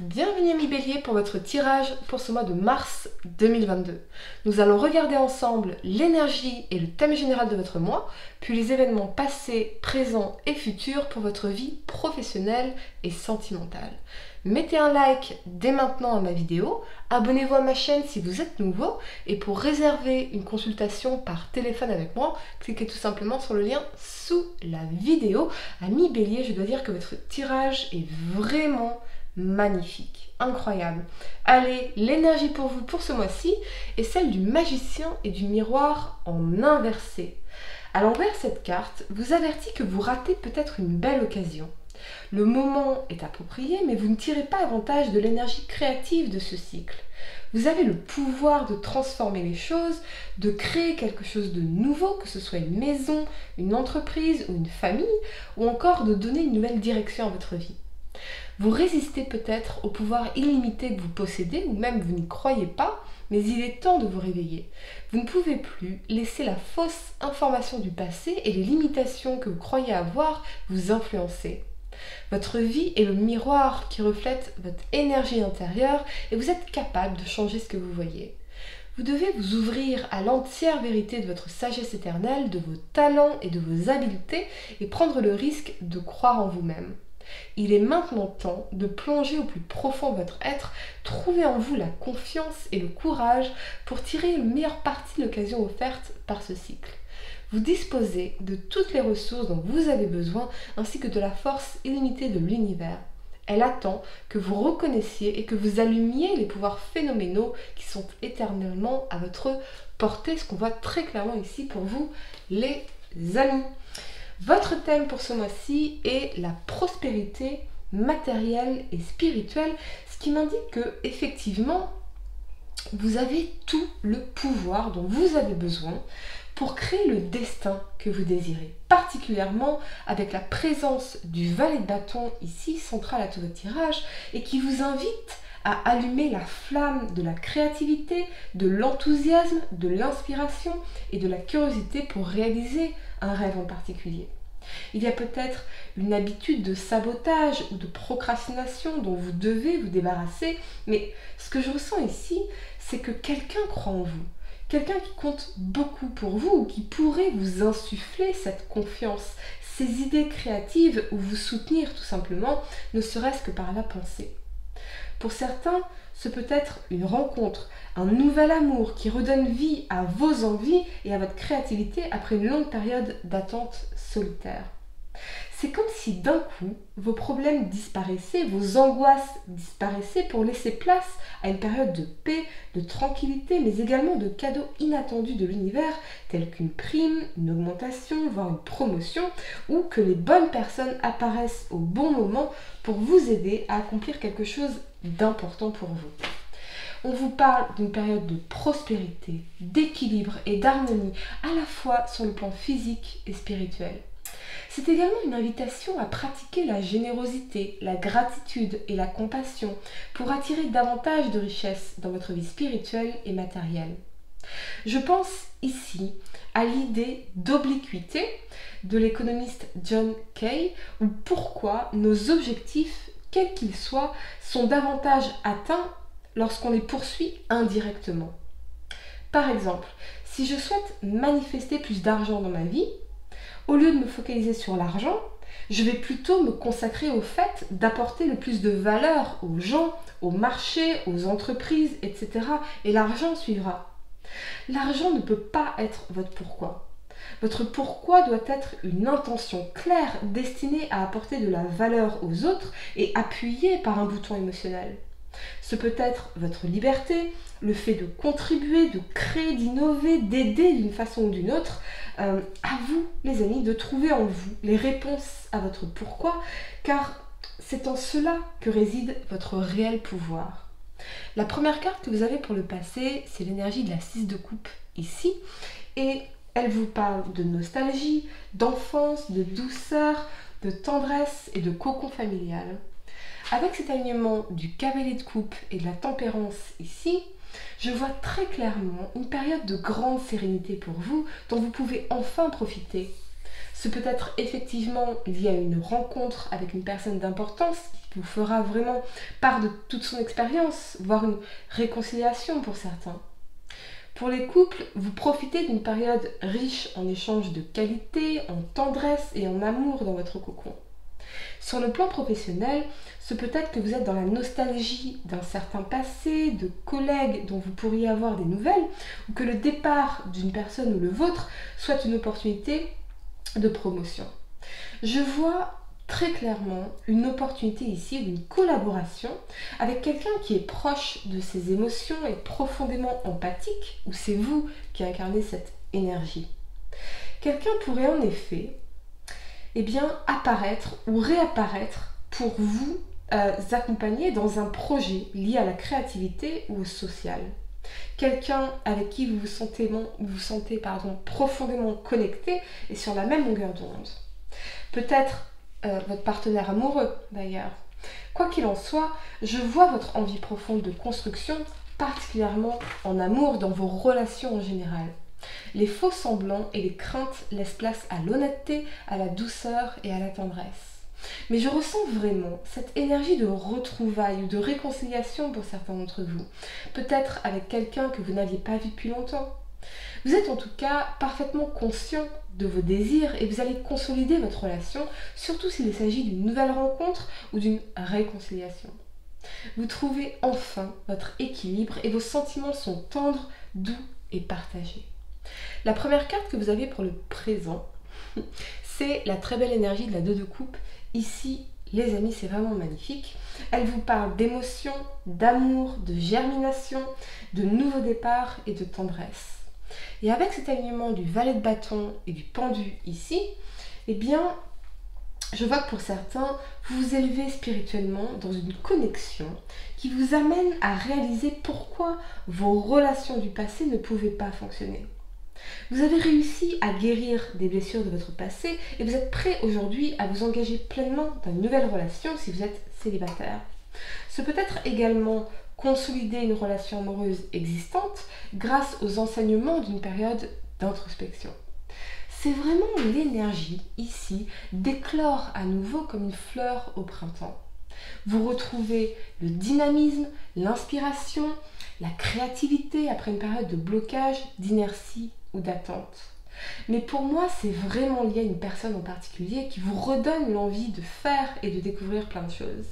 Bienvenue mi bélier pour votre tirage pour ce mois de mars 2022. Nous allons regarder ensemble l'énergie et le thème général de votre mois, puis les événements passés, présents et futurs pour votre vie professionnelle et sentimentale. Mettez un like dès maintenant à ma vidéo, abonnez-vous à ma chaîne si vous êtes nouveau et pour réserver une consultation par téléphone avec moi, cliquez tout simplement sur le lien sous la vidéo. Ami bélier, je dois dire que votre tirage est vraiment magnifique, incroyable. Allez, l'énergie pour vous pour ce mois-ci est celle du magicien et du miroir en inversé. À l'envers, cette carte vous avertit que vous ratez peut-être une belle occasion. Le moment est approprié, mais vous ne tirez pas avantage de l'énergie créative de ce cycle. Vous avez le pouvoir de transformer les choses, de créer quelque chose de nouveau, que ce soit une maison, une entreprise ou une famille, ou encore de donner une nouvelle direction à votre vie. Vous résistez peut-être au pouvoir illimité que vous possédez, ou même vous n'y croyez pas, mais il est temps de vous réveiller. Vous ne pouvez plus laisser la fausse information du passé et les limitations que vous croyez avoir vous influencer. Votre vie est le miroir qui reflète votre énergie intérieure et vous êtes capable de changer ce que vous voyez. Vous devez vous ouvrir à l'entière vérité de votre sagesse éternelle, de vos talents et de vos habiletés et prendre le risque de croire en vous-même. Il est maintenant temps de plonger au plus profond de votre être, trouver en vous la confiance et le courage pour tirer le meilleur parti de l'occasion offerte par ce cycle. Vous disposez de toutes les ressources dont vous avez besoin ainsi que de la force illimitée de l'univers. Elle attend que vous reconnaissiez et que vous allumiez les pouvoirs phénoménaux qui sont éternellement à votre portée, ce qu'on voit très clairement ici pour vous, les amis. Votre thème pour ce mois-ci est la prospérité matérielle et spirituelle, ce qui m'indique que effectivement vous avez tout le pouvoir dont vous avez besoin pour créer le destin que vous désirez, particulièrement avec la présence du valet de bâton ici, central à tout votre tirage, et qui vous invite à allumer la flamme de la créativité, de l'enthousiasme, de l'inspiration et de la curiosité pour réaliser un rêve en particulier. Il y a peut-être une habitude de sabotage ou de procrastination dont vous devez vous débarrasser, mais ce que je ressens ici, c'est que quelqu'un croit en vous, quelqu'un qui compte beaucoup pour vous ou qui pourrait vous insuffler cette confiance, ces idées créatives ou vous soutenir tout simplement, ne serait-ce que par la pensée. Pour certains, ce peut être une rencontre, un nouvel amour qui redonne vie à vos envies et à votre créativité après une longue période d'attente solitaire. C'est comme si d'un coup, vos problèmes disparaissaient, vos angoisses disparaissaient pour laisser place à une période de paix, de tranquillité, mais également de cadeaux inattendus de l'univers, tels qu'une prime, une augmentation, voire une promotion, ou que les bonnes personnes apparaissent au bon moment pour vous aider à accomplir quelque chose d'important pour vous. On vous parle d'une période de prospérité, d'équilibre et d'harmonie, à la fois sur le plan physique et spirituel. C'est également une invitation à pratiquer la générosité, la gratitude et la compassion pour attirer davantage de richesses dans votre vie spirituelle et matérielle. Je pense ici à l'idée d'obliquité de l'économiste John Kay, ou pourquoi nos objectifs, quels qu'ils soient, sont davantage atteints lorsqu'on les poursuit indirectement. Par exemple, si je souhaite manifester plus d'argent dans ma vie, au lieu de me focaliser sur l'argent, je vais plutôt me consacrer au fait d'apporter le plus de valeur aux gens, aux marchés, aux entreprises, etc. Et l'argent suivra. L'argent ne peut pas être votre pourquoi. Votre pourquoi doit être une intention claire destinée à apporter de la valeur aux autres et appuyée par un bouton émotionnel. Ce peut être votre liberté, le fait de contribuer, de créer, d'innover, d'aider d'une façon ou d'une autre. Euh, à vous, les amis, de trouver en vous les réponses à votre pourquoi, car c'est en cela que réside votre réel pouvoir. La première carte que vous avez pour le passé, c'est l'énergie de la 6 de coupe ici, et elle vous parle de nostalgie, d'enfance, de douceur, de tendresse et de cocon familial. Avec cet alignement du cavalier de coupe et de la tempérance ici, je vois très clairement une période de grande sérénité pour vous dont vous pouvez enfin profiter. Ce peut être effectivement lié à une rencontre avec une personne d'importance vous fera vraiment part de toute son expérience, voire une réconciliation pour certains. Pour les couples, vous profitez d'une période riche en échanges de qualité, en tendresse et en amour dans votre cocon. Sur le plan professionnel, ce peut être que vous êtes dans la nostalgie d'un certain passé, de collègues dont vous pourriez avoir des nouvelles, ou que le départ d'une personne ou le vôtre soit une opportunité de promotion. Je vois très clairement une opportunité ici, une collaboration avec quelqu'un qui est proche de ses émotions et profondément empathique, ou c'est vous qui incarnez cette énergie. Quelqu'un pourrait en effet eh bien, apparaître ou réapparaître pour vous euh, accompagner dans un projet lié à la créativité ou au social. Quelqu'un avec qui vous vous sentez, vous sentez pardon, profondément connecté et sur la même longueur d'onde. Peut-être euh, votre partenaire amoureux d'ailleurs. Quoi qu'il en soit, je vois votre envie profonde de construction, particulièrement en amour dans vos relations en général. Les faux semblants et les craintes laissent place à l'honnêteté, à la douceur et à la tendresse. Mais je ressens vraiment cette énergie de retrouvailles ou de réconciliation pour certains d'entre vous. Peut-être avec quelqu'un que vous n'aviez pas vu depuis longtemps. Vous êtes en tout cas parfaitement conscient de vos désirs et vous allez consolider votre relation, surtout s'il s'agit d'une nouvelle rencontre ou d'une réconciliation. Vous trouvez enfin votre équilibre et vos sentiments sont tendres, doux et partagés. La première carte que vous avez pour le présent, c'est la très belle énergie de la 2 de coupe. Ici, les amis, c'est vraiment magnifique. Elle vous parle d'émotion, d'amour, de germination, de nouveau départ et de tendresse. Et avec cet alignement du valet de bâton et du pendu ici, eh bien, je vois que pour certains, vous vous élevez spirituellement dans une connexion qui vous amène à réaliser pourquoi vos relations du passé ne pouvaient pas fonctionner. Vous avez réussi à guérir des blessures de votre passé et vous êtes prêt aujourd'hui à vous engager pleinement dans une nouvelle relation si vous êtes célibataire. Ce peut être également consolider une relation amoureuse existante grâce aux enseignements d'une période d'introspection. C'est vraiment l'énergie ici d'éclore à nouveau comme une fleur au printemps. Vous retrouvez le dynamisme, l'inspiration, la créativité après une période de blocage, d'inertie ou d'attente. Mais pour moi, c'est vraiment lié à une personne en particulier qui vous redonne l'envie de faire et de découvrir plein de choses.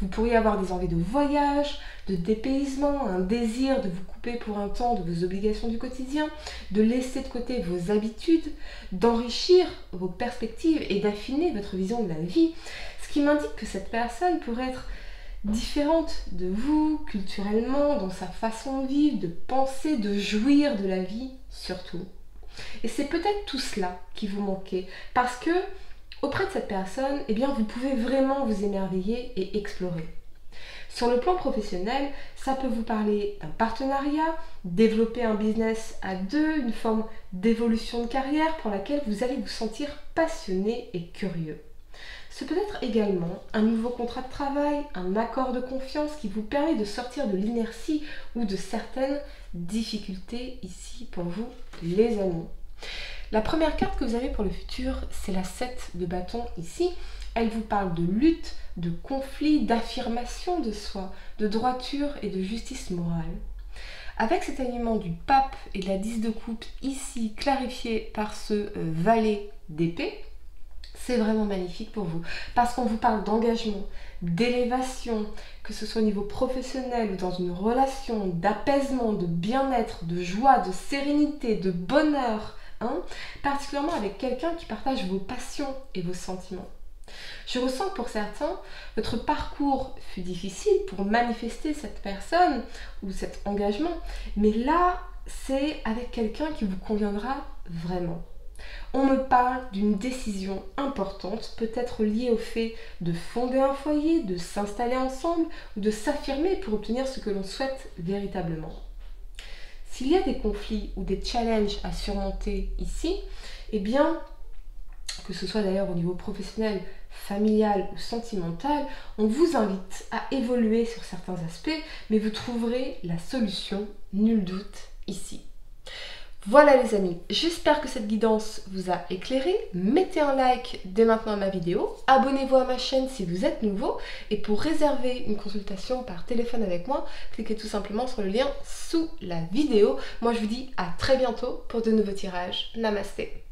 Vous pourriez avoir des envies de voyage, de dépaysement, un désir de vous couper pour un temps de vos obligations du quotidien, de laisser de côté vos habitudes, d'enrichir vos perspectives et d'affiner votre vision de la vie, ce qui m'indique que cette personne pourrait être différente de vous culturellement, dans sa façon de vivre, de penser, de jouir de la vie surtout. Et c'est peut-être tout cela qui vous manquait, parce que auprès de cette personne, eh bien, vous pouvez vraiment vous émerveiller et explorer. Sur le plan professionnel, ça peut vous parler d'un partenariat, développer un business à deux, une forme d'évolution de carrière pour laquelle vous allez vous sentir passionné et curieux. Ce peut être également un nouveau contrat de travail, un accord de confiance qui vous permet de sortir de l'inertie ou de certaines difficultés ici pour vous, les amis. La première carte que vous avez pour le futur, c'est la 7 de bâton ici. Elle vous parle de lutte, de conflit, d'affirmation de soi, de droiture et de justice morale. Avec cet alignement du pape et de la 10 de coupe ici clarifié par ce euh, valet d'épée, c'est vraiment magnifique pour vous. Parce qu'on vous parle d'engagement, d'élévation, que ce soit au niveau professionnel ou dans une relation, d'apaisement, de bien-être, de joie, de sérénité, de bonheur, hein, particulièrement avec quelqu'un qui partage vos passions et vos sentiments. Je ressens que pour certains, votre parcours fut difficile pour manifester cette personne ou cet engagement, mais là, c'est avec quelqu'un qui vous conviendra vraiment on me parle d'une décision importante, peut-être liée au fait de fonder un foyer, de s'installer ensemble ou de s'affirmer pour obtenir ce que l'on souhaite véritablement. S'il y a des conflits ou des challenges à surmonter ici, eh bien, que ce soit d'ailleurs au niveau professionnel, familial ou sentimental, on vous invite à évoluer sur certains aspects, mais vous trouverez la solution, nul doute, ici. Voilà les amis, j'espère que cette guidance vous a éclairé. Mettez un like dès maintenant à ma vidéo. Abonnez-vous à ma chaîne si vous êtes nouveau. Et pour réserver une consultation par téléphone avec moi, cliquez tout simplement sur le lien sous la vidéo. Moi je vous dis à très bientôt pour de nouveaux tirages. Namasté